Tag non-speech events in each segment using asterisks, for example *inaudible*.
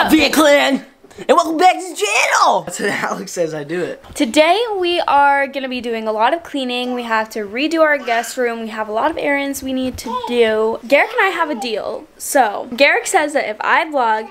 up, Van Clan? And welcome back to the channel! That's what Alex says I do it. Today we are going to be doing a lot of cleaning. We have to redo our guest room. We have a lot of errands we need to do. Garrick and I have a deal. So, Garrick says that if I vlog,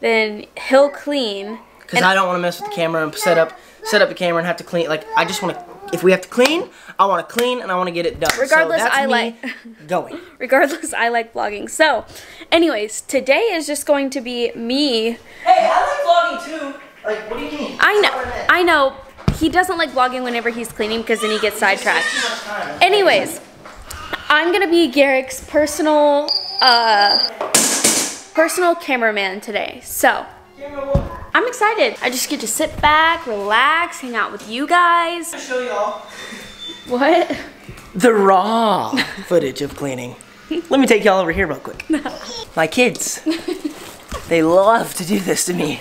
then he'll clean. Because I don't want to mess with the camera and set up set up the camera and have to clean. Like, I just want to, if we have to clean, I want to clean and I want to get it done. Regardless, so that's I me like- *laughs* going. Regardless, I like vlogging. So, anyways, today is just going to be me. Hey, I like vlogging too. Like, what do you mean? I know, I know. He doesn't like vlogging whenever he's cleaning because then he gets sidetracked. Anyways, I'm gonna be Garrick's personal, uh, personal cameraman today. So, I'm excited. I just get to sit back, relax, hang out with you guys. show y'all What? the raw footage of cleaning. Let me take y'all over here real quick. My kids, they love to do this to me.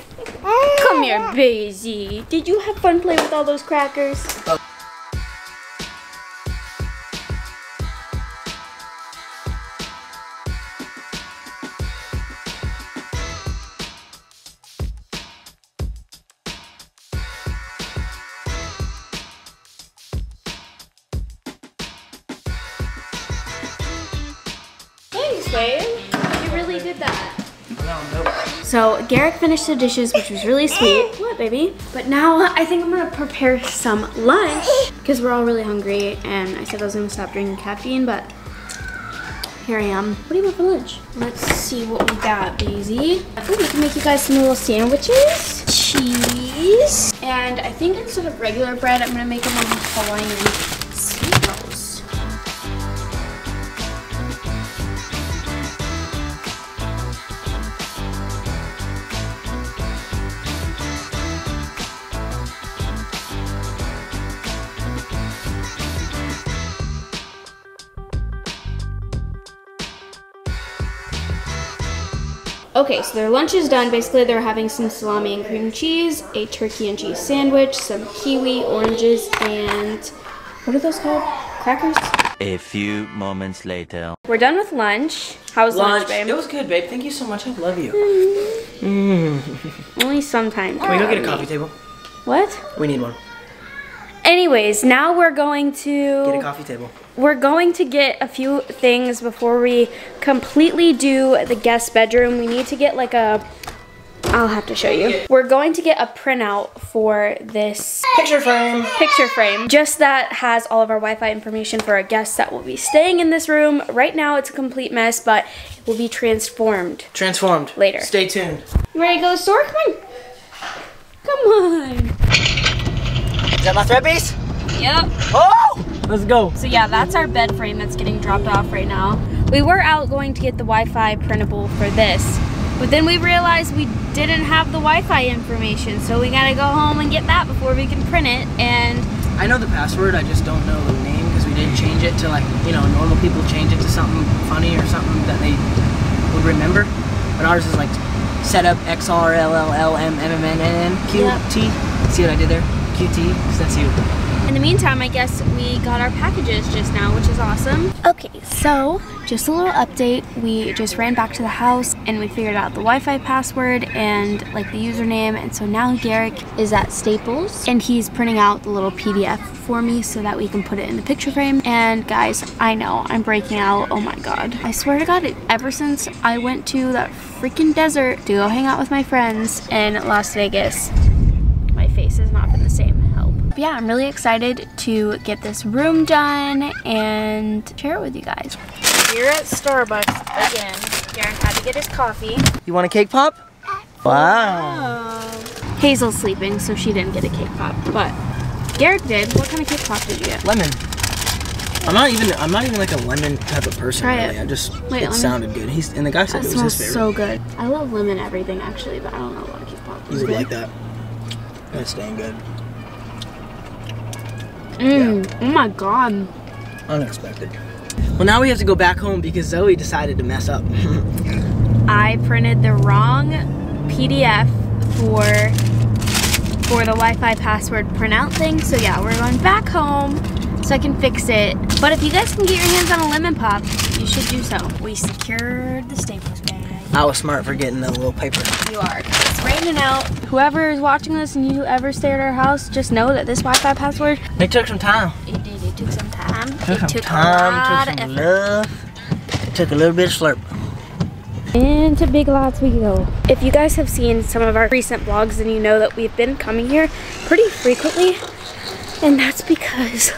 Come here, Basie. Did you have fun playing with all those crackers? Thanks, that. So Garrick finished the dishes, which was really sweet. *laughs* What, baby? But now *laughs* I think I'm gonna prepare some lunch because we're all really hungry. And I said I was gonna stop drinking caffeine, but here I am. What do you want for lunch? Let's see what we got, Daisy. Oh, we can make you guys some little sandwiches, cheese, and I think instead of regular bread, I'm gonna make them on Hawaiian Okay, so their lunch is done. Basically, they're having some salami and cream cheese, a turkey and cheese sandwich, some kiwi, oranges, and what are those called? Crackers? A few moments later. We're done with lunch. How was lunch, Lunch. babe? It was good, babe. Thank you so much. I love you. Mm-hmm. Mm. Only sometimes. Can we go get a coffee table? What? We need one. Anyways, now we're going to... Get a coffee table. we're going to get a few things before we completely do the guest bedroom. We need to get like a I'll have to show you. We're going to get a printout for this Picture frame. picture frame just that has all of our Wi-Fi information for our guests that will be staying in this room. Right now it's a complete mess, but it will be transformed. Transformed. Later. Stay tuned. You ready to go to the store? Come on. Come on. Is that my thread piece? Yep. Oh! Let's go. So yeah, that's our bed frame that's getting dropped off right now. We were out going to get the Wi-Fi printable for this, but then we realized we didn't have the Wi-Fi information, so we gotta go home and get that before we can print it. And I know the password, I just don't know the name because we didn't change it to like, you know, normal people change it to something funny or something that they would remember. But ours is like setup XRLLLMMNNQT. See what I did there? QT, 'cause that's you. in the meantime, I guess we got our packages just now, which is awesome. Okay, so just a little update. We just ran back to the house and we figured out the Wi-Fi password and like the username. And so now Garrick is at Staples and he's printing out the little PDF for me so that we can put it in the picture frame. And guys, I know I'm breaking out. Oh my God. I swear to God, it ever since I went to that freaking desert to go hang out with my friends in Las Vegas, my face has not been the same. Help. But yeah, I'm really excited to get this room done and share it with you guys. We're at Starbucks again. Garrick had to get his coffee. You want a cake pop? Wow. Hazel's sleeping, so she didn't get a cake pop, but Garrick did. What kind of cake pop did you get? Lemon. I'm not even I'm not even like a lemon type of person Try it. really. I just Wait, it let me- sounded good. He's and the guy said That it was his smells favorite. so good. I love lemon everything actually, but I don't know about cake pop. You would like that. That's staying good. Mmm. Oh my god. Unexpected. Well now we have to go back home because Zoe decided to mess up. *laughs* I printed the wrong PDF for for the Wi-Fi password printout thing. So yeah, we're going back home so I can fix it. But if you guys can get your hands on a lemon pop, you should do so. We secured the Staples bag. I was smart for getting the little paper. You are. It's raining out. Whoever is watching this and you ever stay at our house, just know that this Wi-Fi password, It took some time. it did. It took some time. Took it some took time, a lot took some of effort. love. It took a little bit of slurp. Into Big Lots we go. If you guys have seen some of our recent vlogs, then you know that we've been coming here pretty frequently. And that's because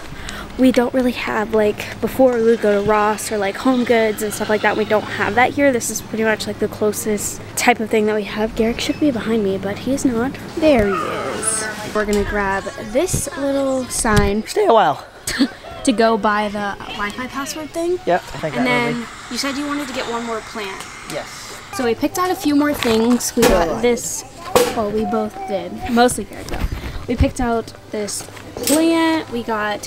we don't really have like before we would go to Ross or like Home Goods and stuff like that. We don't have that here. This is pretty much like the closest type of thing that we have. Garrick should be behind me, but he's not. There he is. We're gonna grab this little sign Stay a while. *laughs* to go buy the Wi-Fi password thing. Yep, I think And then you said you wanted to get one more plant. Yes. So we picked out a few more things. We got this, well, we both did, mostly Garrick though. We picked out this plant. We got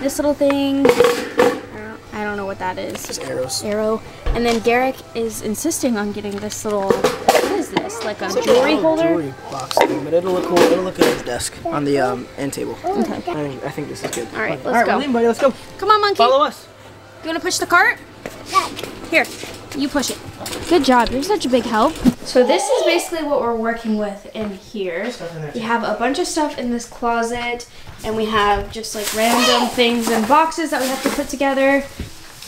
this little thing. I don't, I don't know what that is. Just arrows. Arrow. And then Garrick is insisting on getting this little, what is this? Like a jewelry holder? Jewelry box thing, but it'll look cool. It'll look good on the desk, on the um, end table. Okay. I think, I think this is good. All right, let's All right, go. we're buddy. Let's go. Come on, monkey. Follow us. You want to push the cart? Here, you push it. Good job. You're such a big help. So this is basically what we're working with in here. We have a bunch of stuff in this closet, and we have just like random things and boxes that we have to put together.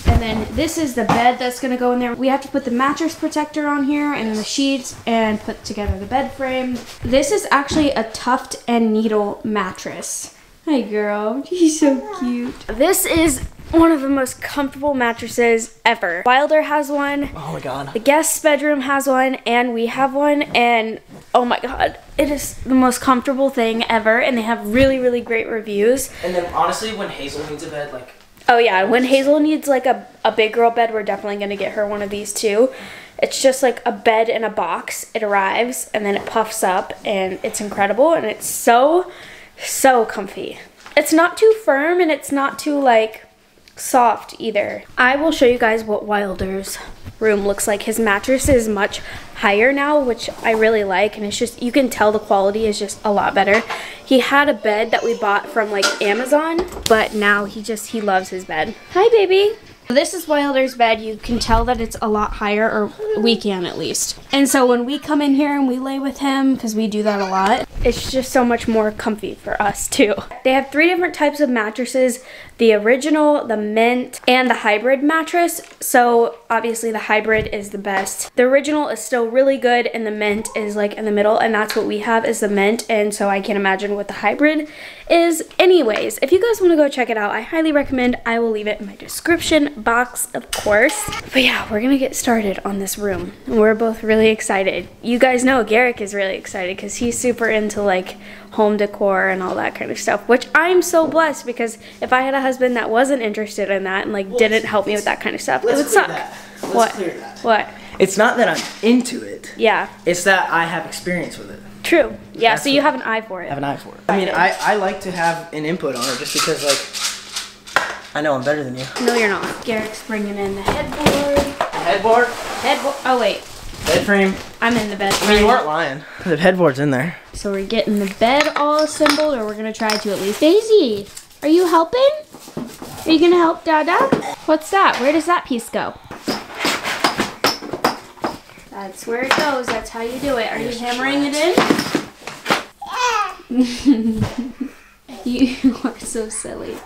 And then this is the bed that's gonna go in there. We have to put the mattress protector on here and the sheets and put together the bed frame. This is actually a tuft and needle mattress. Hi girl, *laughs* she's so cute. This is one of the most comfortable mattresses ever. Wilder has one, Oh my god. the guest bedroom has one, and we have one, and oh my god, it is the most comfortable thing ever, and they have really, really great reviews. And then honestly, when Hazel needs a bed, like Oh yeah, when Hazel needs like a, a big girl bed, we're definitely gonna get her one of these too. It's just like a bed in a box. It arrives and then it puffs up and it's incredible and it's so, so comfy. It's not too firm and it's not too like soft either. I will show you guys what Wilder's room looks like. His mattress is much higher now, which I really like, and it's just, you can tell the quality is just a lot better. He had a bed that we bought from like Amazon, but now he just, he loves his bed. Hi, baby. This is Wilder's bed. You can tell that it's a lot higher, or we can at least. And so when we come in here and we lay with him, because we do that a lot, it's just so much more comfy for us too. They have three different types of mattresses the original, the mint, and the hybrid mattress. So obviously the hybrid is the best. The original is still really good and the mint is like in the middle and that's what we have is the mint and so I can't imagine what the hybrid is. Anyways, if you guys want to go check it out, I highly recommend. I will leave it in my description box, of course. But yeah, we're gonna get started on this room. We're both really excited. You guys know Garrick is really excited because he's super into like home decor and all that kind of stuff, which I'm so blessed because if I had a husband that wasn't interested in that and like didn't help me with that kind of stuff, it would clear suck. that. Let's what? clear that. What? It's not that I'm into it. Yeah, It's that I have experience with it. true. Yeah, That's so you have an eye for it. I have an eye for it. I mean, I, I like to have an input on it just because, like, I know I'm better than you. No, you're not. Garrick's bringing in the headboard. The Headboard, Headboard. Oh wait, bed frame. I'm in the bed. I mean, you weren't lying. The headboard's in there. So we're getting the bed all assembled, or we're gonna try to at least. Daisy, are you helping? Are you gonna help Dada? What's that? Where does that piece go? That's where it goes. That's how you do it. Are you hammering it in? *laughs* you *laughs* are so silly.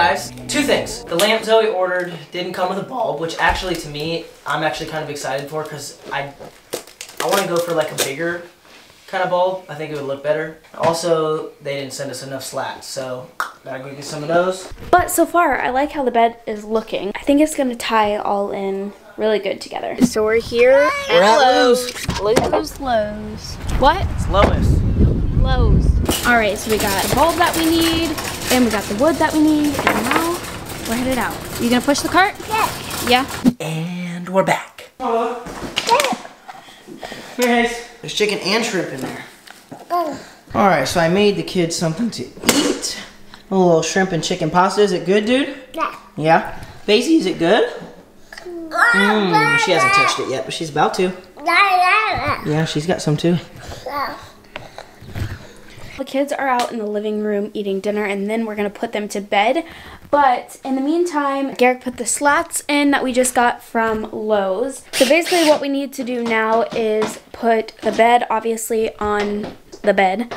Guys, two things. The lamp Zoe ordered didn't come with a bulb, which actually, to me, I'm actually kind of excited for because I, I want to go for like a bigger kind of bulb. I think it would look better. Also, they didn't send us enough slats, so gotta go get some of those. But so far, I like how the bed is looking. I think it's gonna tie all in really good together. So we're here We're at Lowe's. Lowe's, Lowe's. What? It's Lois. Lowe's. All right, so we got the bulb that we need, and we got the wood that we need, and now we're headed out. You gonna push the cart? Yeah. And we're back. Here, Hayes. There's chicken and shrimp in there. All right, so I made the kids something to eat. A little shrimp and chicken pasta. Is it good, dude? Yeah. Yeah. Daisy, is it good? Mmm. She hasn't touched it yet, but she's about to. Yeah, she's got some too. The kids are out in the living room eating dinner and then we're gonna put them to bed. But in the meantime, Garrick put the slats in that we just got from Lowe's. So basically what we need to do now is put the bed obviously on the bed.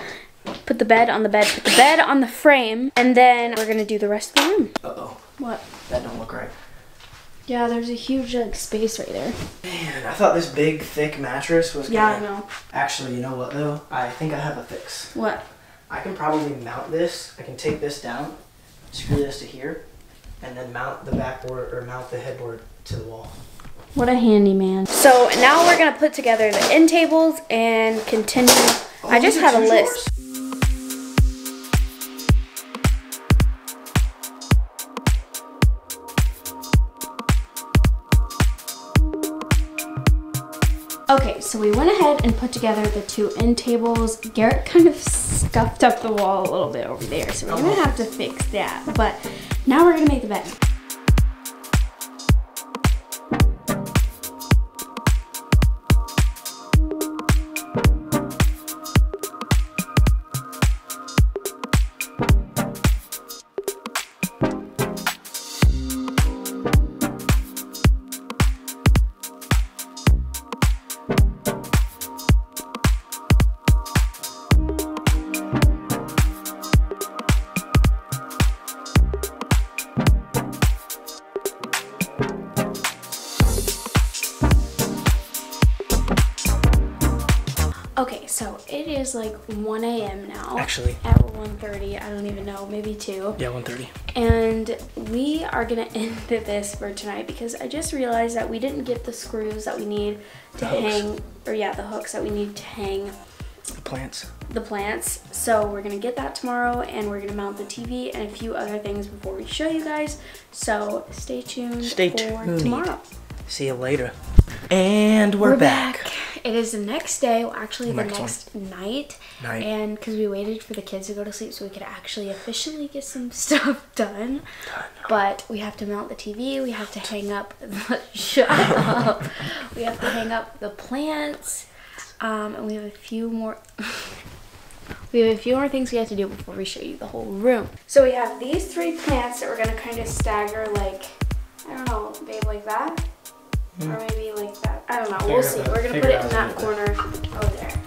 Put the bed on the bed, put the bed on the frame, and then we're gonna do the rest of the room. Uh-oh. What? That don't look right. Yeah, there's a huge like space right there. Man, I thought this big, thick mattress was Yeah, I know. Actually, you know what though? I think I have a fix. What? I can probably mount this. I can take this down, screw this to here, and then mount the backboard or mount the headboard to the wall. What a handyman. So now we're gonna put together the end tables and continue. I oh, just have a list. drawers? Okay, so we went ahead and put together the two end tables. Garrick kind of scuffed up the wall a little bit over there, so we're gonna uh-huh. have to fix that. But now we're gonna make the bed. Like 1 a.m. now. Actually. At 1.30, I don't even know, maybe 2. Yeah, 130. And we are gonna *laughs* end this for tonight because I just realized that we didn't get the screws that we need to The hooks. hang, or yeah, the hooks that we need to hang The plants. the plants. So we're gonna get that tomorrow and we're gonna mount the TV and a few other things before we show you guys. So stay tuned Stay for tuned. tomorrow. See you later. And we're, back. It is the next day, well, actually the Next next night. Night. And because we waited for the kids to go to sleep so we could actually officially get some *laughs* stuff done. But we have to mount the TV, we have to hang up *laughs* the, shut up. We have to hang up the plants. Um, and we have a few more *laughs* we have a few more things we have to do before we show you the whole room. So we have these three plants that we're gonna kind of stagger like I don't know, babe, like that? Or maybe like that. I don't know. Figure we'll see. We're gonna put it it in that corner over there.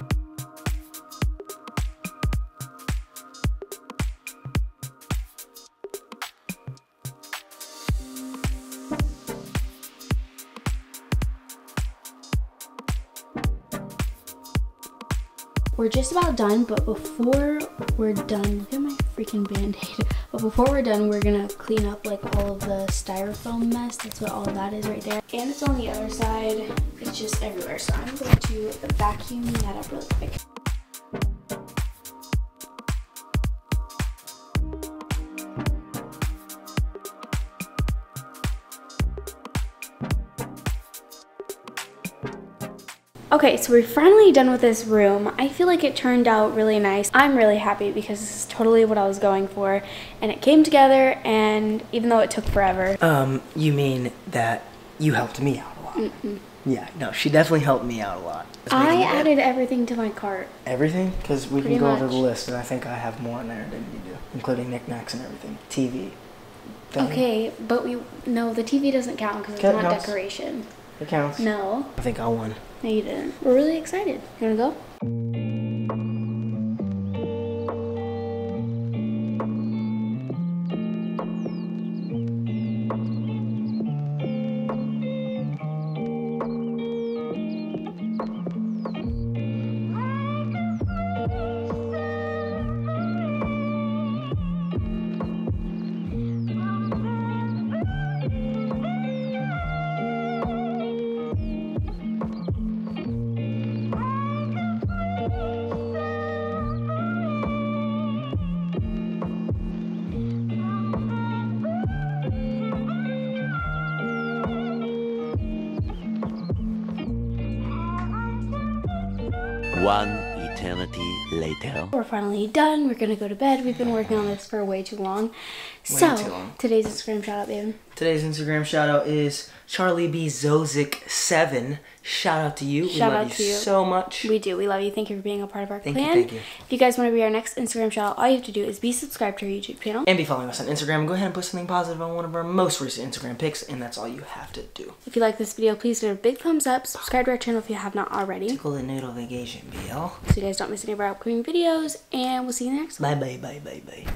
We're just about done, but before we're done, look at my freaking band-aid. *laughs* But before we're done, we're gonna clean up like all of the styrofoam mess. That's what all that is right there. And it's on the other side. It's just everywhere. So I'm going to vacuum that up really quick. Okay, so we're finally done with this room. I feel like it turned out really nice. I'm really happy because this is totally what I was going for. And it came together, and even though it took forever, Um, you mean that you helped me out a lot? Yeah, no, she definitely helped me out a lot. I added everything to my cart. everything because we Pretty can go over the list, and I think I have more in there than you do, including knickknacks and everything. TV. Don't? Okay, but we no, the TV doesn't count because it's not counts. decoration. It counts. No, I think I won. No, you didn't. We're really excited. You wanna go? One eternity later. We're finally done. We're gonna go to bed. We've been working on this for way too long. so too long. today's Instagram shout out, babe. Today's Instagram shout out is Charlie B Zozik seven. Shout out to you. Shout we love out you, to you. so much. We do. We love you. Thank you for being a part of our Thank you, clan. thank you. If you guys want to be our next Instagram shout out, all you have to do is be subscribed to our YouTube channel. and be following us on Instagram. Go ahead and put something positive on one of our most recent Instagram pics, and that's all you have to do. If you like this video, please give it a big thumbs up. Subscribe to our channel if you have not already, Tickle the noodle vacation, BL. so you guys don't miss any of our upcoming videos. And we'll see you in the next one. Bye bye bye bye bye.